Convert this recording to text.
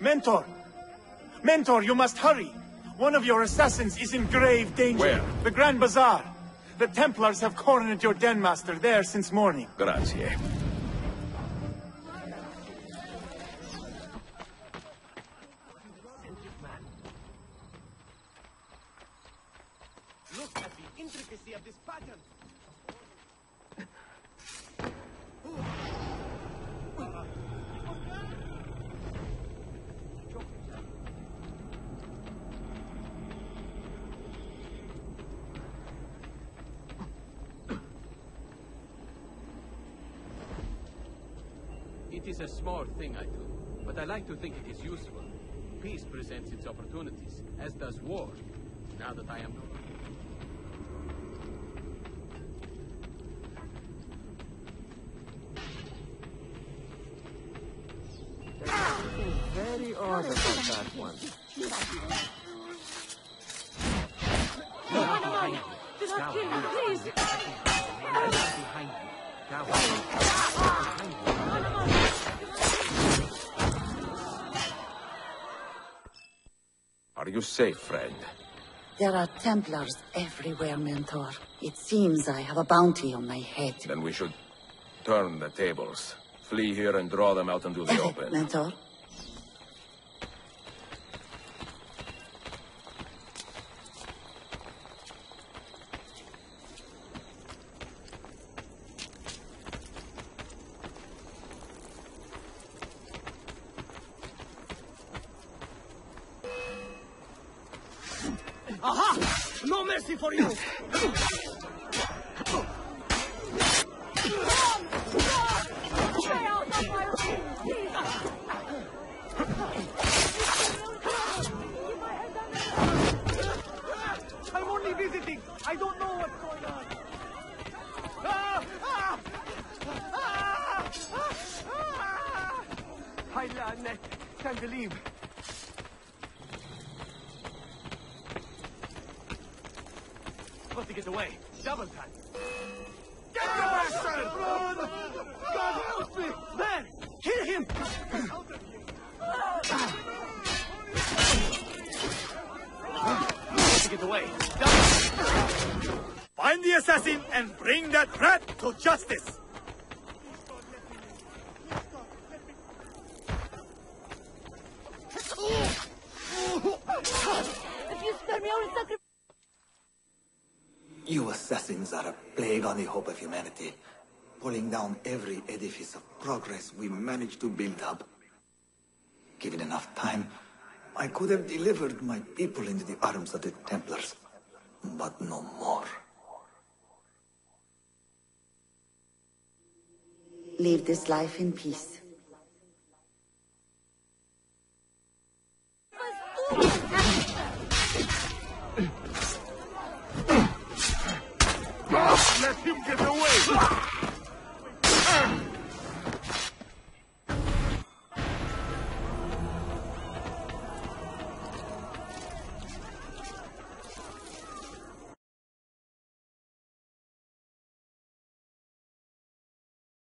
Mentor! Mentor, you must hurry! One of your assassins is in grave danger. Where? The Grand Bazaar. The Templars have cornered your den master there since morning. Grazie. Look at the intricacy of this pattern! It is a small thing I do, but I like to think it is useful. Peace presents its opportunities, as does war. Now that I am no Very odd about that one. Do not kill me, please! behind you. Now, Are you safe, friend? There are Templars everywhere, Mentor. It seems I have a bounty on my head. Then we should turn the tables. Flee here and draw them out into the open. Mentor, Aha! No mercy for you! I'm only visiting. I don't know what's going on. Ah! Ah! Ah! Ah! Got to get away. Double time. Get the bastard! God help me! Man! Kill him! To get away. Double. Find the assassin and bring that rat to justice! If you spare me, I will sacrifice. You assassins are a plague on the hope of humanity, pulling down every edifice of progress we managed to build up. Given enough time, I could have delivered my people into the arms of the Templars, but no more. Leave this life in peace. Let him get away!